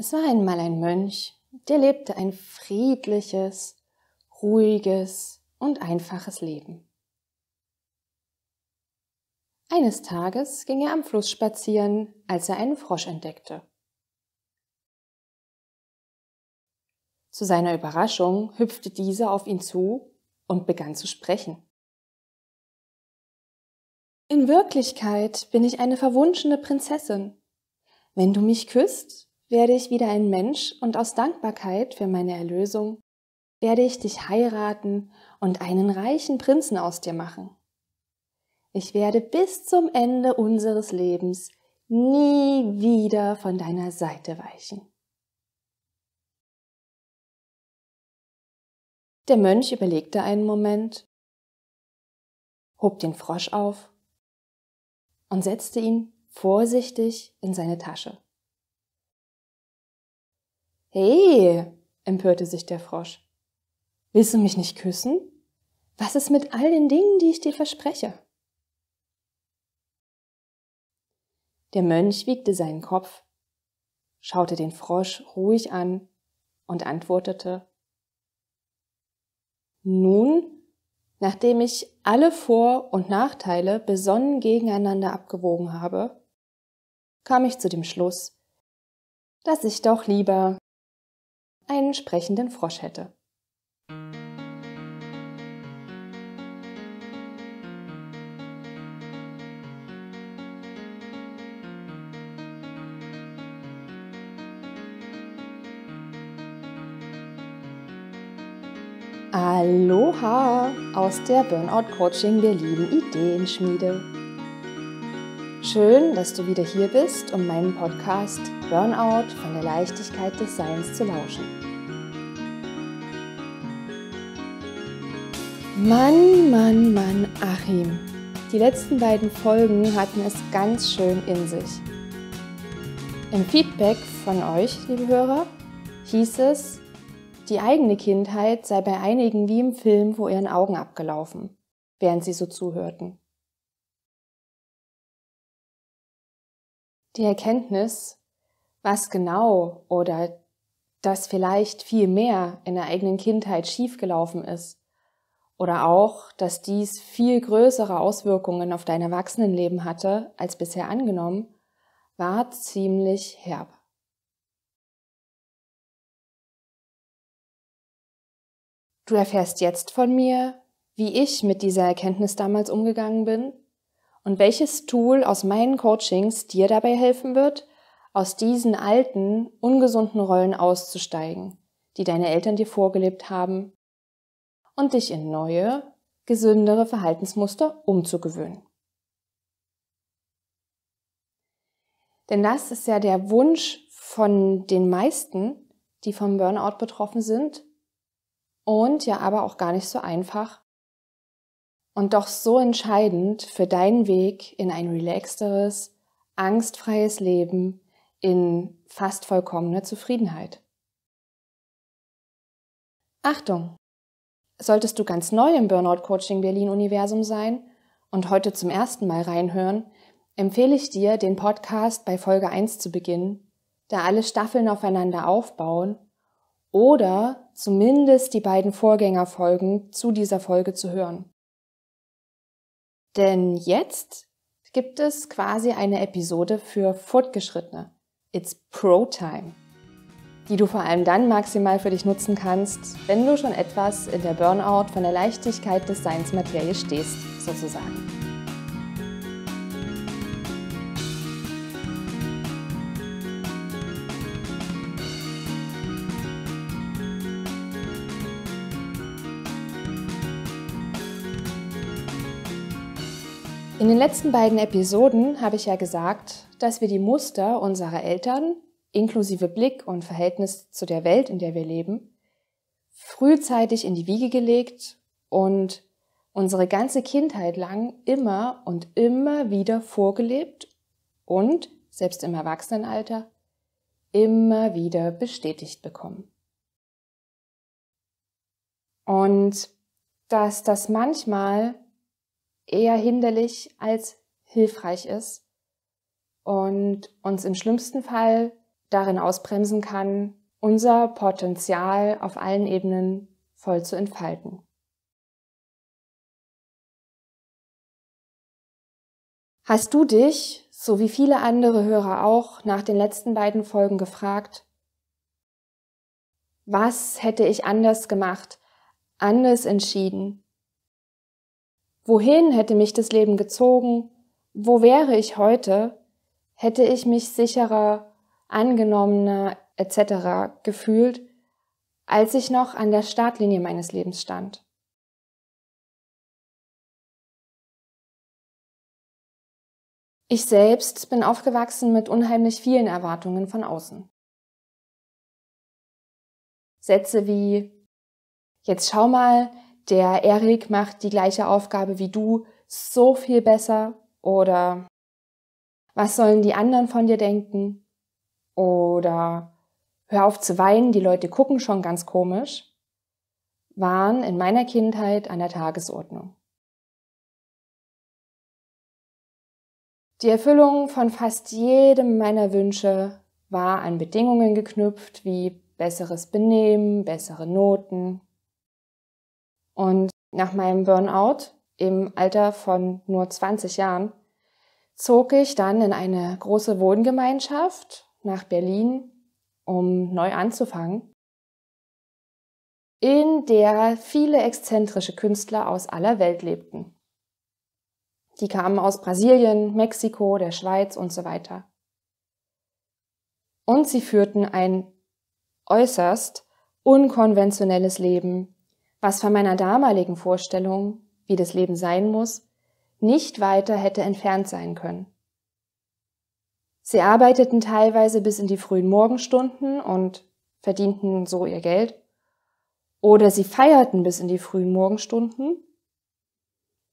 Es war einmal ein Mönch, der lebte ein friedliches, ruhiges und einfaches Leben. Eines Tages ging er am Fluss spazieren, als er einen Frosch entdeckte. Zu seiner Überraschung hüpfte dieser auf ihn zu und begann zu sprechen. In Wirklichkeit bin ich eine verwunschene Prinzessin. Wenn du mich küsst, werde ich wieder ein Mensch und aus Dankbarkeit für meine Erlösung werde ich dich heiraten und einen reichen Prinzen aus dir machen. Ich werde bis zum Ende unseres Lebens nie wieder von deiner Seite weichen. Der Mönch überlegte einen Moment, hob den Frosch auf und setzte ihn vorsichtig in seine Tasche. Hey, empörte sich der Frosch. Willst du mich nicht küssen? Was ist mit all den Dingen, die ich dir verspreche? Der Mönch wiegte seinen Kopf, schaute den Frosch ruhig an und antwortete Nun, nachdem ich alle Vor- und Nachteile besonnen gegeneinander abgewogen habe, kam ich zu dem Schluss, dass ich doch lieber einen sprechenden Frosch hätte. Aloha aus der Burnout Coaching Berlin Ideenschmiede. Schön, dass du wieder hier bist, um meinen Podcast Burnout von der Leichtigkeit des Seins zu lauschen. Mann, Mann, Mann, Achim. Die letzten beiden Folgen hatten es ganz schön in sich. Im Feedback von euch, liebe Hörer, hieß es, die eigene Kindheit sei bei einigen wie im Film vor ihren Augen abgelaufen, während sie so zuhörten. Die Erkenntnis, was genau oder dass vielleicht viel mehr in der eigenen Kindheit schiefgelaufen ist oder auch, dass dies viel größere Auswirkungen auf dein Erwachsenenleben hatte als bisher angenommen, war ziemlich herb. Du erfährst jetzt von mir, wie ich mit dieser Erkenntnis damals umgegangen bin und welches Tool aus meinen Coachings dir dabei helfen wird, aus diesen alten, ungesunden Rollen auszusteigen, die deine Eltern dir vorgelebt haben, und dich in neue, gesündere Verhaltensmuster umzugewöhnen. Denn das ist ja der Wunsch von den meisten, die vom Burnout betroffen sind und ja aber auch gar nicht so einfach, und doch so entscheidend für deinen Weg in ein relaxteres, angstfreies Leben in fast vollkommener Zufriedenheit. Achtung! Solltest du ganz neu im Burnout Coaching Berlin Universum sein und heute zum ersten Mal reinhören, empfehle ich dir, den Podcast bei Folge 1 zu beginnen, da alle Staffeln aufeinander aufbauen oder zumindest die beiden Vorgängerfolgen zu dieser Folge zu hören. Denn jetzt gibt es quasi eine Episode für Fortgeschrittene. It's Pro Time. Die du vor allem dann maximal für dich nutzen kannst, wenn du schon etwas in der Burnout von der Leichtigkeit des Seins Materie stehst, sozusagen. In den letzten beiden Episoden habe ich ja gesagt, dass wir die Muster unserer Eltern, inklusive Blick und Verhältnis zu der Welt, in der wir leben, frühzeitig in die Wiege gelegt und unsere ganze Kindheit lang immer und immer wieder vorgelebt und, selbst im Erwachsenenalter, immer wieder bestätigt bekommen. Und dass das manchmal eher hinderlich als hilfreich ist und uns im schlimmsten Fall darin ausbremsen kann, unser Potenzial auf allen Ebenen voll zu entfalten. Hast du dich, so wie viele andere Hörer auch, nach den letzten beiden Folgen gefragt, was hätte ich anders gemacht, anders entschieden? Wohin hätte mich das Leben gezogen? Wo wäre ich heute? Hätte ich mich sicherer, angenommener etc. gefühlt, als ich noch an der Startlinie meines Lebens stand? Ich selbst bin aufgewachsen mit unheimlich vielen Erwartungen von außen. Sätze wie, jetzt schau mal, der Erik macht die gleiche Aufgabe wie du so viel besser oder was sollen die anderen von dir denken oder hör auf zu weinen, die Leute gucken schon ganz komisch, waren in meiner Kindheit an der Tagesordnung. Die Erfüllung von fast jedem meiner Wünsche war an Bedingungen geknüpft wie besseres Benehmen, bessere Noten. Und nach meinem Burnout im Alter von nur 20 Jahren zog ich dann in eine große Wohngemeinschaft nach Berlin, um neu anzufangen, in der viele exzentrische Künstler aus aller Welt lebten. Die kamen aus Brasilien, Mexiko, der Schweiz und so weiter. Und sie führten ein äußerst unkonventionelles Leben, was von meiner damaligen Vorstellung, wie das Leben sein muss, nicht weiter hätte entfernt sein können. Sie arbeiteten teilweise bis in die frühen Morgenstunden und verdienten so ihr Geld, oder sie feierten bis in die frühen Morgenstunden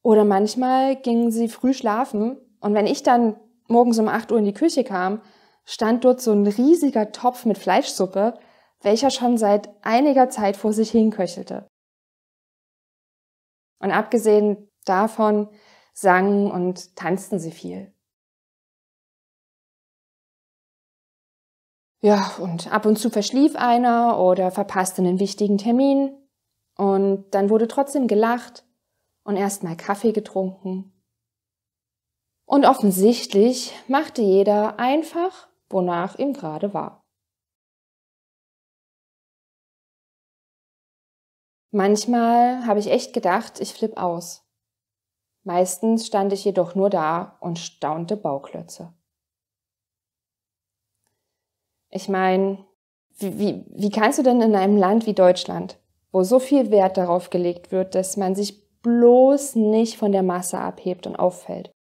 oder manchmal gingen sie früh schlafen und wenn ich dann morgens um 8 Uhr in die Küche kam, stand dort so ein riesiger Topf mit Fleischsuppe, welcher schon seit einiger Zeit vor sich hinköchelte. Und abgesehen davon sangen und tanzten sie viel. Ja, und ab und zu verschlief einer oder verpasste einen wichtigen Termin. Und dann wurde trotzdem gelacht und erstmal Kaffee getrunken. Und offensichtlich machte jeder einfach, wonach ihm gerade war. Manchmal habe ich echt gedacht, ich flipp aus. Meistens stand ich jedoch nur da und staunte Bauklötze. Ich meine, wie, wie, wie kannst du denn in einem Land wie Deutschland, wo so viel Wert darauf gelegt wird, dass man sich bloß nicht von der Masse abhebt und auffällt,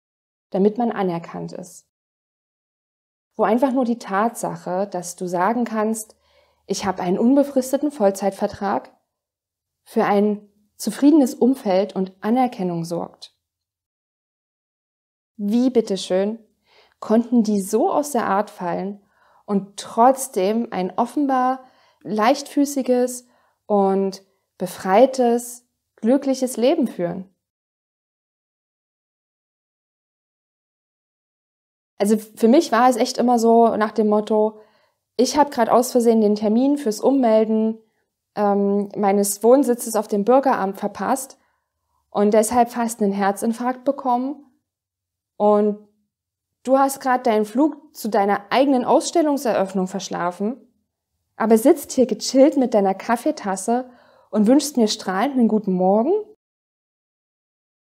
damit man anerkannt ist. Wo einfach nur die Tatsache, dass du sagen kannst, ich habe einen unbefristeten Vollzeitvertrag, für ein zufriedenes Umfeld und Anerkennung sorgt. Wie bitteschön konnten die so aus der Art fallen und trotzdem ein offenbar leichtfüßiges und befreites glückliches Leben führen. Also für mich war es echt immer so nach dem Motto, ich habe gerade aus Versehen den Termin fürs Ummelden ähm, meines Wohnsitzes auf dem Bürgeramt verpasst und deshalb fast einen Herzinfarkt bekommen. Und du hast gerade deinen Flug zu deiner eigenen Ausstellungseröffnung verschlafen, aber sitzt hier gechillt mit deiner Kaffeetasse und wünschst mir strahlend einen guten Morgen?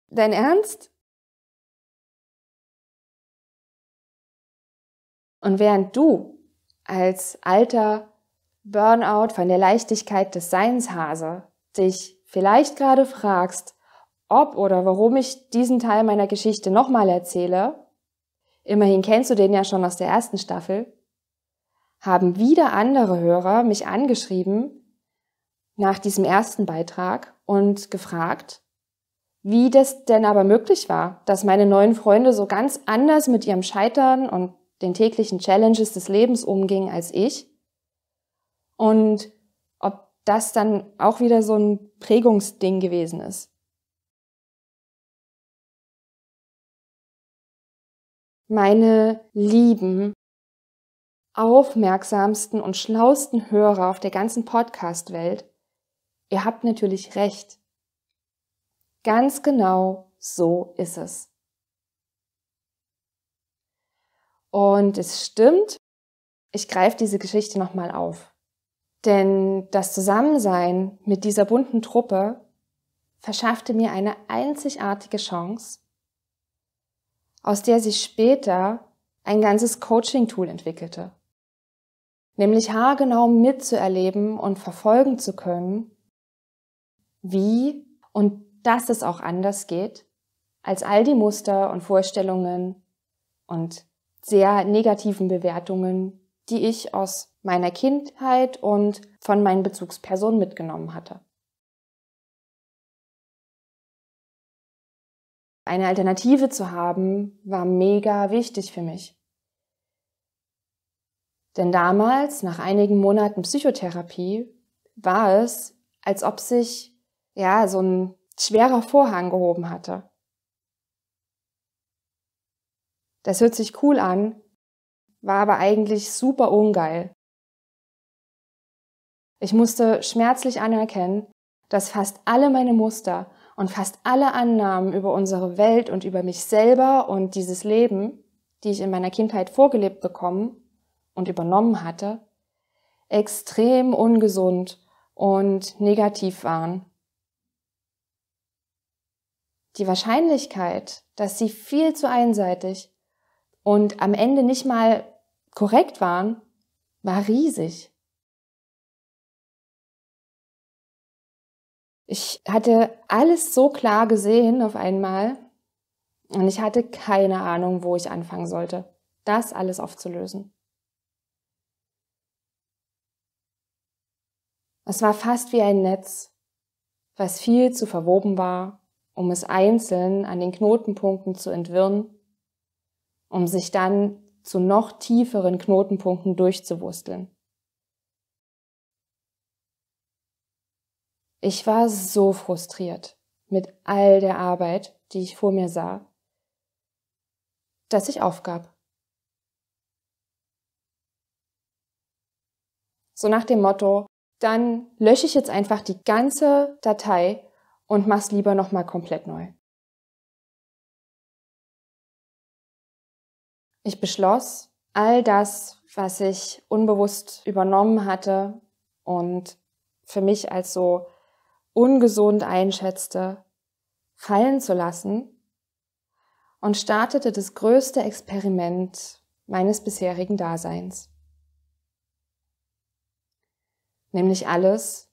Dein Ernst? Und während du als alter Burnout von der Leichtigkeit des Seinshase dich vielleicht gerade fragst, ob oder warum ich diesen Teil meiner Geschichte nochmal erzähle, immerhin kennst du den ja schon aus der ersten Staffel, haben wieder andere Hörer mich angeschrieben nach diesem ersten Beitrag und gefragt, wie das denn aber möglich war, dass meine neuen Freunde so ganz anders mit ihrem Scheitern und den täglichen Challenges des Lebens umgingen als ich. Und ob das dann auch wieder so ein Prägungsding gewesen ist. Meine Lieben, aufmerksamsten und schlausten Hörer auf der ganzen Podcast-Welt, ihr habt natürlich recht. Ganz genau so ist es. Und es stimmt, ich greife diese Geschichte nochmal auf. Denn das Zusammensein mit dieser bunten Truppe verschaffte mir eine einzigartige Chance, aus der sich später ein ganzes Coaching-Tool entwickelte. Nämlich haargenau mitzuerleben und verfolgen zu können, wie und dass es auch anders geht, als all die Muster und Vorstellungen und sehr negativen Bewertungen, die ich aus meiner Kindheit und von meinen Bezugspersonen mitgenommen hatte. Eine Alternative zu haben, war mega wichtig für mich. Denn damals, nach einigen Monaten Psychotherapie, war es, als ob sich, ja, so ein schwerer Vorhang gehoben hatte. Das hört sich cool an, war aber eigentlich super ungeil. Ich musste schmerzlich anerkennen, dass fast alle meine Muster und fast alle Annahmen über unsere Welt und über mich selber und dieses Leben, die ich in meiner Kindheit vorgelebt bekommen und übernommen hatte, extrem ungesund und negativ waren. Die Wahrscheinlichkeit, dass sie viel zu einseitig und am Ende nicht mal korrekt waren, war riesig. Ich hatte alles so klar gesehen auf einmal und ich hatte keine Ahnung, wo ich anfangen sollte, das alles aufzulösen. Es war fast wie ein Netz, was viel zu verwoben war, um es einzeln an den Knotenpunkten zu entwirren, um sich dann zu noch tieferen Knotenpunkten durchzuwursteln. Ich war so frustriert mit all der Arbeit, die ich vor mir sah, dass ich aufgab. So nach dem Motto, dann lösche ich jetzt einfach die ganze Datei und mach's lieber nochmal komplett neu. Ich beschloss, all das, was ich unbewusst übernommen hatte und für mich als so ungesund einschätzte, fallen zu lassen und startete das größte Experiment meines bisherigen Daseins. Nämlich alles,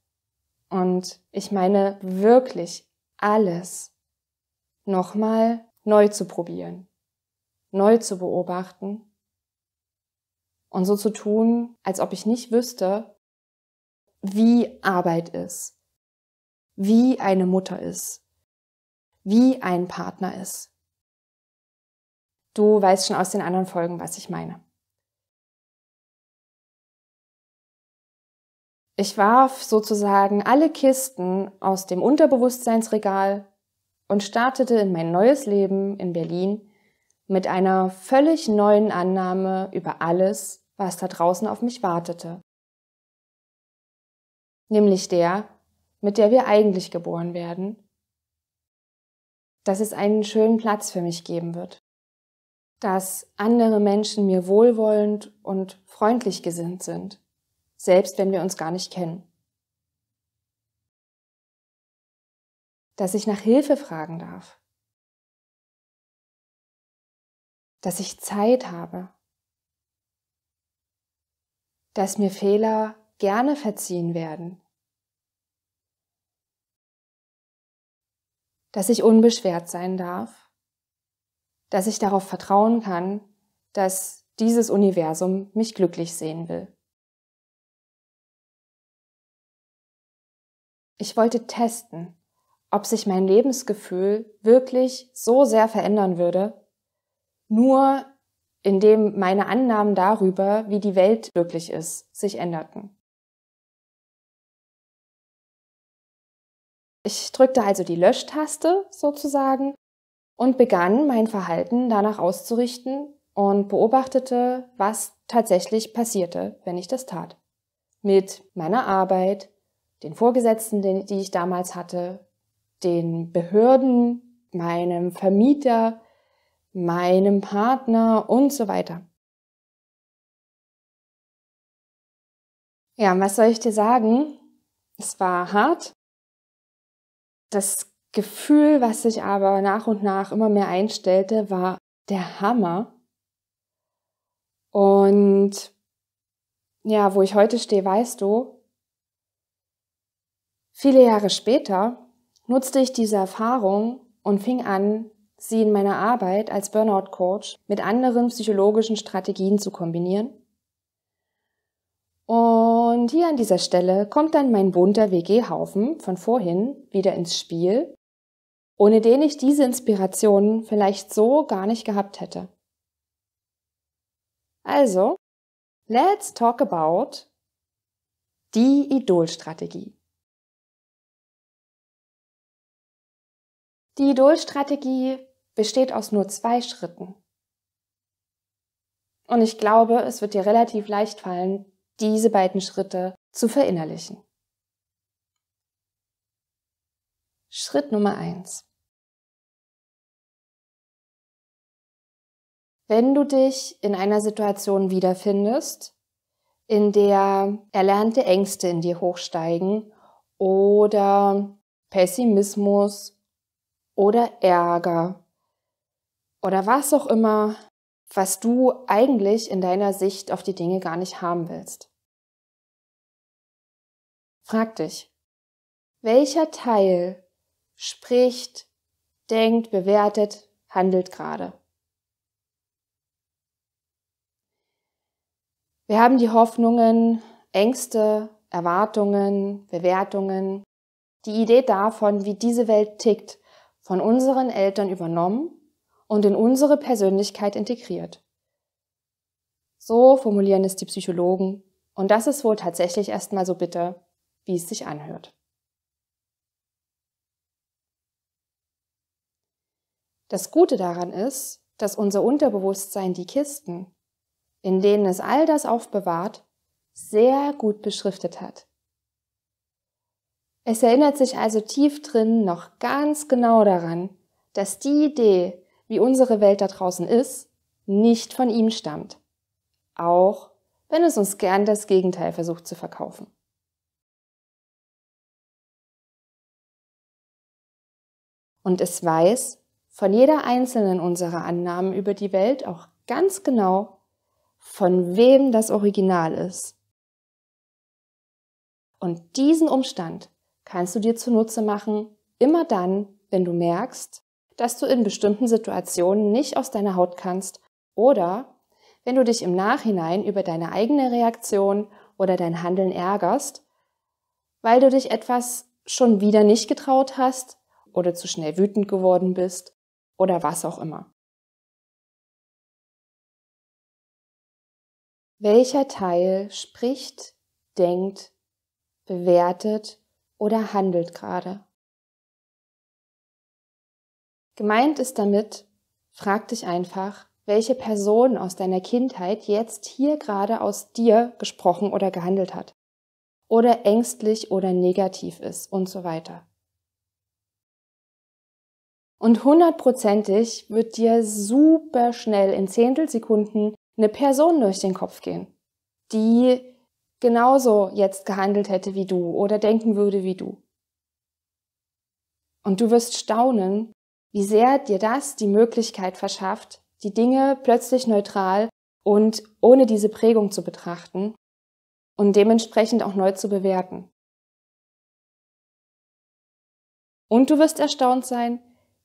und ich meine wirklich alles, nochmal neu zu probieren neu zu beobachten und so zu tun, als ob ich nicht wüsste, wie Arbeit ist, wie eine Mutter ist, wie ein Partner ist. Du weißt schon aus den anderen Folgen, was ich meine. Ich warf sozusagen alle Kisten aus dem Unterbewusstseinsregal und startete in mein neues Leben in Berlin mit einer völlig neuen Annahme über alles, was da draußen auf mich wartete. Nämlich der, mit der wir eigentlich geboren werden, dass es einen schönen Platz für mich geben wird, dass andere Menschen mir wohlwollend und freundlich gesinnt sind, selbst wenn wir uns gar nicht kennen. Dass ich nach Hilfe fragen darf, dass ich Zeit habe, dass mir Fehler gerne verziehen werden, dass ich unbeschwert sein darf, dass ich darauf vertrauen kann, dass dieses Universum mich glücklich sehen will. Ich wollte testen, ob sich mein Lebensgefühl wirklich so sehr verändern würde, nur indem meine Annahmen darüber, wie die Welt wirklich ist, sich änderten. Ich drückte also die Löschtaste sozusagen und begann mein Verhalten danach auszurichten und beobachtete, was tatsächlich passierte, wenn ich das tat. Mit meiner Arbeit, den Vorgesetzten, die ich damals hatte, den Behörden, meinem Vermieter, meinem Partner und so weiter. Ja, was soll ich dir sagen? Es war hart. Das Gefühl, was sich aber nach und nach immer mehr einstellte, war der Hammer. Und ja, wo ich heute stehe, weißt du, viele Jahre später nutzte ich diese Erfahrung und fing an, sie in meiner Arbeit als Burnout-Coach mit anderen psychologischen Strategien zu kombinieren. Und hier an dieser Stelle kommt dann mein bunter WG-Haufen von vorhin wieder ins Spiel, ohne den ich diese Inspiration vielleicht so gar nicht gehabt hätte. Also, let's talk about die Idolstrategie. Die Idolstrategie besteht aus nur zwei Schritten. Und ich glaube, es wird dir relativ leicht fallen, diese beiden Schritte zu verinnerlichen. Schritt Nummer eins: Wenn du dich in einer Situation wiederfindest, in der erlernte Ängste in dir hochsteigen oder Pessimismus oder Ärger oder was auch immer, was du eigentlich in deiner Sicht auf die Dinge gar nicht haben willst. Frag dich, welcher Teil spricht, denkt, bewertet, handelt gerade? Wir haben die Hoffnungen, Ängste, Erwartungen, Bewertungen, die Idee davon, wie diese Welt tickt, von unseren Eltern übernommen und in unsere Persönlichkeit integriert. So formulieren es die Psychologen und das ist wohl tatsächlich erstmal so bitter, wie es sich anhört. Das Gute daran ist, dass unser Unterbewusstsein die Kisten, in denen es all das aufbewahrt, sehr gut beschriftet hat. Es erinnert sich also tief drin noch ganz genau daran, dass die Idee, wie unsere Welt da draußen ist, nicht von ihm stammt. Auch wenn es uns gern das Gegenteil versucht zu verkaufen. Und es weiß von jeder einzelnen unserer Annahmen über die Welt auch ganz genau, von wem das Original ist. Und diesen Umstand kannst du dir zunutze machen, immer dann, wenn du merkst, dass du in bestimmten Situationen nicht aus deiner Haut kannst oder wenn du dich im Nachhinein über deine eigene Reaktion oder dein Handeln ärgerst, weil du dich etwas schon wieder nicht getraut hast oder zu schnell wütend geworden bist oder was auch immer. Welcher Teil spricht, denkt, bewertet oder handelt gerade. Gemeint ist damit, frag dich einfach, welche Person aus deiner Kindheit jetzt hier gerade aus dir gesprochen oder gehandelt hat. Oder ängstlich oder negativ ist und so weiter. Und hundertprozentig wird dir super schnell in Zehntelsekunden eine Person durch den Kopf gehen, die genauso jetzt gehandelt hätte wie du oder denken würde wie du. Und du wirst staunen, wie sehr dir das die Möglichkeit verschafft, die Dinge plötzlich neutral und ohne diese Prägung zu betrachten und dementsprechend auch neu zu bewerten. Und du wirst erstaunt sein,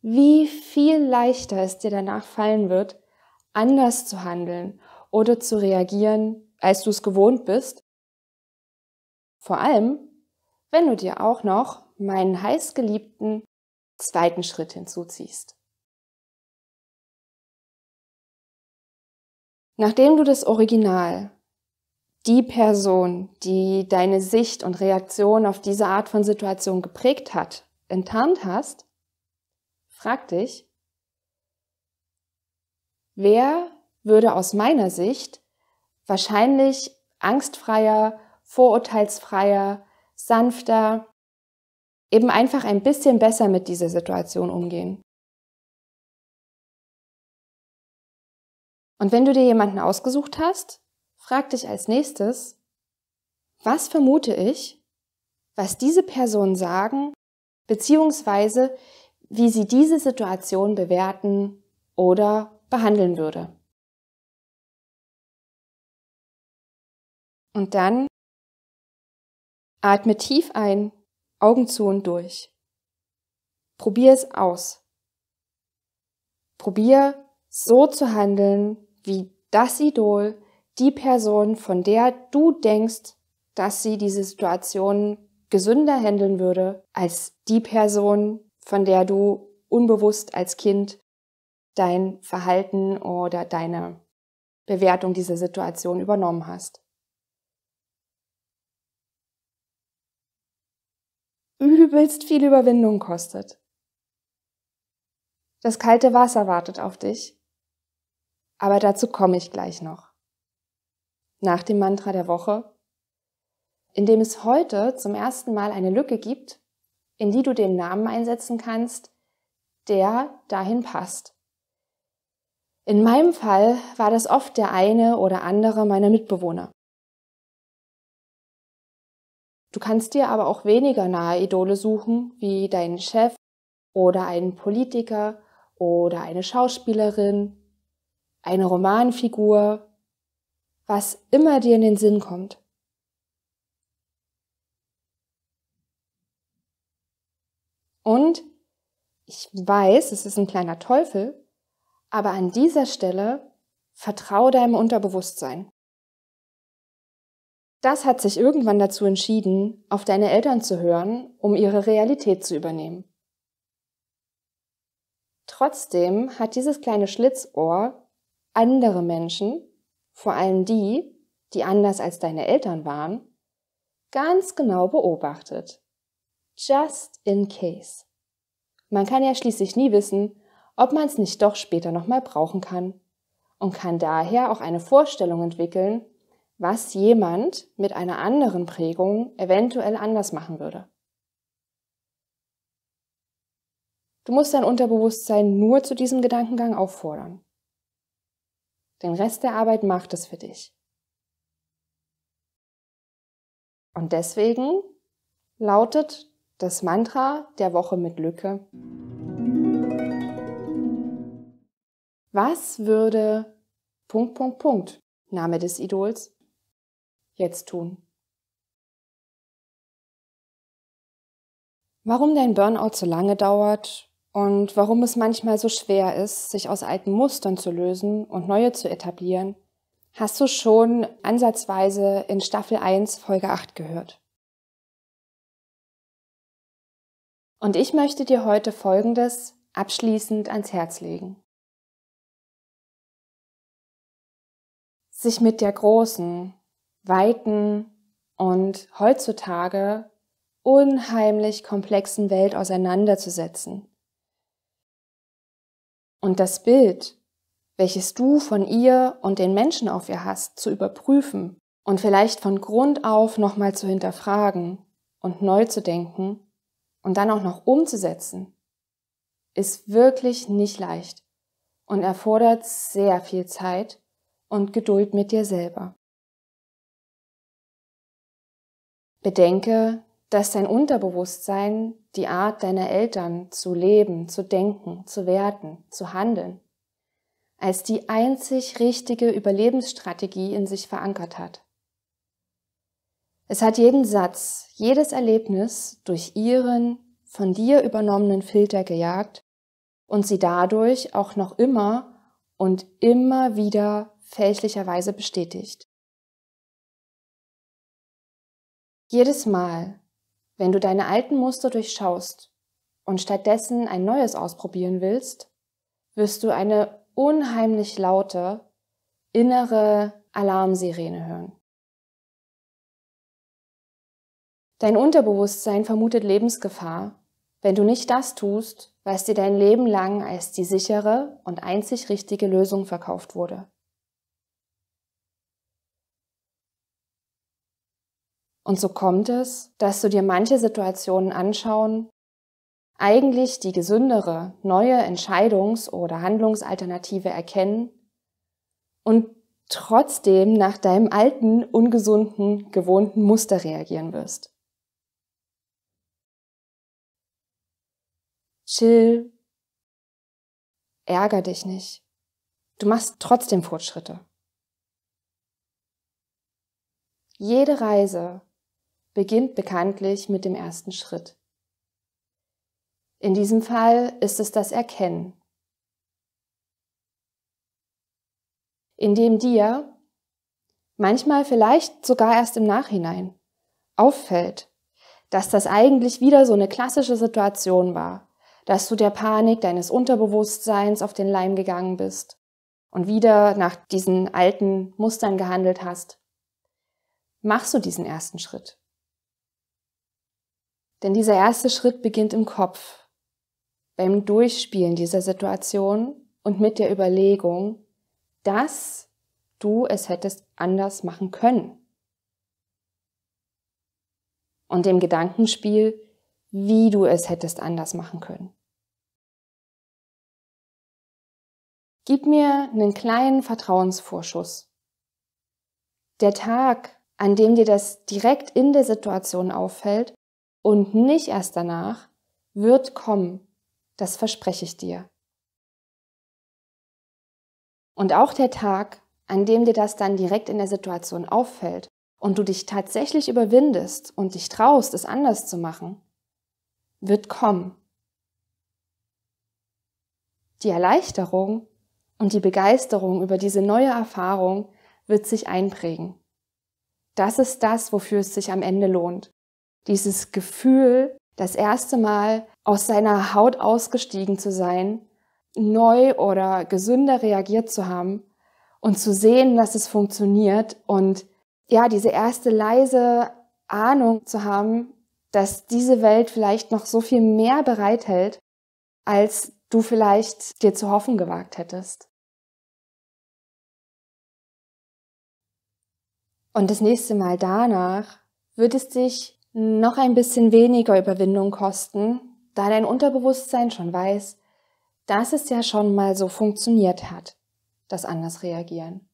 wie viel leichter es dir danach fallen wird, anders zu handeln oder zu reagieren, als du es gewohnt bist, vor allem, wenn du dir auch noch meinen heißgeliebten zweiten Schritt hinzuziehst. Nachdem du das Original, die Person, die deine Sicht und Reaktion auf diese Art von Situation geprägt hat, enttarnt hast, frag dich, wer würde aus meiner Sicht wahrscheinlich angstfreier, vorurteilsfreier, sanfter, eben einfach ein bisschen besser mit dieser Situation umgehen. Und wenn du dir jemanden ausgesucht hast, frag dich als nächstes, was vermute ich, was diese Personen sagen, beziehungsweise wie sie diese Situation bewerten oder behandeln würde. Und dann atme tief ein, Augen zu und durch. Probier es aus. Probier so zu handeln, wie das Idol, die Person, von der du denkst, dass sie diese Situation gesünder handeln würde, als die Person, von der du unbewusst als Kind dein Verhalten oder deine Bewertung dieser Situation übernommen hast. Übelst viel Überwindung kostet. Das kalte Wasser wartet auf dich. Aber dazu komme ich gleich noch. Nach dem Mantra der Woche, in dem es heute zum ersten Mal eine Lücke gibt, in die du den Namen einsetzen kannst, der dahin passt. In meinem Fall war das oft der eine oder andere meiner Mitbewohner. Du kannst dir aber auch weniger nahe Idole suchen, wie deinen Chef oder einen Politiker oder eine Schauspielerin, eine Romanfigur, was immer dir in den Sinn kommt. Und ich weiß, es ist ein kleiner Teufel, aber an dieser Stelle vertraue deinem Unterbewusstsein. Das hat sich irgendwann dazu entschieden, auf deine Eltern zu hören, um ihre Realität zu übernehmen. Trotzdem hat dieses kleine Schlitzohr andere Menschen, vor allem die, die anders als deine Eltern waren, ganz genau beobachtet. Just in case. Man kann ja schließlich nie wissen, ob man es nicht doch später nochmal brauchen kann und kann daher auch eine Vorstellung entwickeln, was jemand mit einer anderen Prägung eventuell anders machen würde. Du musst dein Unterbewusstsein nur zu diesem Gedankengang auffordern. Den Rest der Arbeit macht es für dich. Und deswegen lautet das Mantra der Woche mit Lücke. Was würde Punkt, Punkt, Punkt, Name des Idols, jetzt tun? Warum dein Burnout so lange dauert und warum es manchmal so schwer ist, sich aus alten Mustern zu lösen und neue zu etablieren, hast du schon ansatzweise in Staffel 1, Folge 8 gehört. Und ich möchte dir heute Folgendes abschließend ans Herz legen. Sich mit der großen, weiten und heutzutage unheimlich komplexen Welt auseinanderzusetzen. Und das Bild, welches du von ihr und den Menschen auf ihr hast, zu überprüfen und vielleicht von Grund auf nochmal zu hinterfragen und neu zu denken, und dann auch noch umzusetzen, ist wirklich nicht leicht und erfordert sehr viel Zeit und Geduld mit dir selber. Bedenke, dass dein Unterbewusstsein die Art deiner Eltern zu leben, zu denken, zu werten, zu handeln, als die einzig richtige Überlebensstrategie in sich verankert hat. Es hat jeden Satz, jedes Erlebnis durch ihren von dir übernommenen Filter gejagt und sie dadurch auch noch immer und immer wieder fälschlicherweise bestätigt. Jedes Mal, wenn du deine alten Muster durchschaust und stattdessen ein neues ausprobieren willst, wirst du eine unheimlich laute innere Alarmsirene hören. Dein Unterbewusstsein vermutet Lebensgefahr, wenn du nicht das tust, was dir dein Leben lang als die sichere und einzig richtige Lösung verkauft wurde. Und so kommt es, dass du dir manche Situationen anschauen, eigentlich die gesündere, neue Entscheidungs- oder Handlungsalternative erkennen und trotzdem nach deinem alten, ungesunden, gewohnten Muster reagieren wirst. Chill, ärger dich nicht. Du machst trotzdem Fortschritte. Jede Reise beginnt bekanntlich mit dem ersten Schritt. In diesem Fall ist es das Erkennen. Indem dir, manchmal vielleicht sogar erst im Nachhinein, auffällt, dass das eigentlich wieder so eine klassische Situation war, dass du der Panik deines Unterbewusstseins auf den Leim gegangen bist und wieder nach diesen alten Mustern gehandelt hast machst du diesen ersten Schritt. Denn dieser erste Schritt beginnt im Kopf, beim Durchspielen dieser Situation und mit der Überlegung, dass du es hättest anders machen können. Und dem Gedankenspiel, wie du es hättest anders machen können. Gib mir einen kleinen Vertrauensvorschuss. Der Tag, an dem dir das direkt in der Situation auffällt und nicht erst danach, wird kommen. Das verspreche ich dir. Und auch der Tag, an dem dir das dann direkt in der Situation auffällt und du dich tatsächlich überwindest und dich traust, es anders zu machen, wird kommen. Die Erleichterung und die Begeisterung über diese neue Erfahrung wird sich einprägen. Das ist das, wofür es sich am Ende lohnt. Dieses Gefühl, das erste Mal aus seiner Haut ausgestiegen zu sein, neu oder gesünder reagiert zu haben und zu sehen, dass es funktioniert und ja, diese erste leise Ahnung zu haben, dass diese Welt vielleicht noch so viel mehr bereithält, als du vielleicht dir zu hoffen gewagt hättest. Und das nächste Mal danach wird es dich noch ein bisschen weniger Überwindung kosten, da dein Unterbewusstsein schon weiß, dass es ja schon mal so funktioniert hat, das anders reagieren.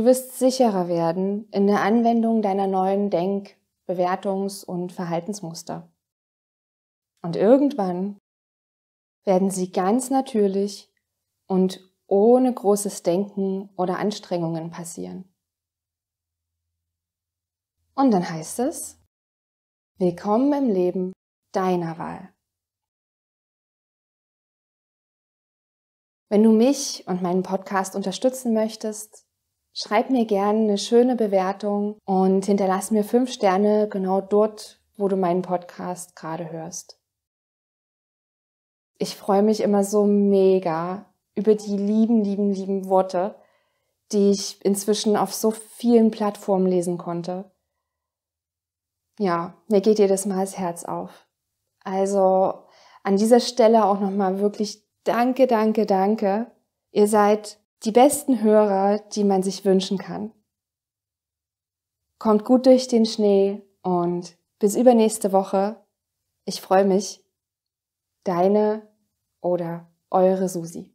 Du wirst sicherer werden in der Anwendung deiner neuen Denk-, Bewertungs- und Verhaltensmuster. Und irgendwann werden sie ganz natürlich und ohne großes Denken oder Anstrengungen passieren. Und dann heißt es, Willkommen im Leben deiner Wahl. Wenn du mich und meinen Podcast unterstützen möchtest, schreib mir gerne eine schöne Bewertung und hinterlass mir fünf Sterne genau dort, wo du meinen Podcast gerade hörst. Ich freue mich immer so mega, über die lieben, lieben, lieben Worte, die ich inzwischen auf so vielen Plattformen lesen konnte. Ja, mir geht jedes Mal das Herz auf. Also an dieser Stelle auch nochmal wirklich danke, danke, danke. Ihr seid die besten Hörer, die man sich wünschen kann. Kommt gut durch den Schnee und bis übernächste Woche. Ich freue mich. Deine oder eure Susi.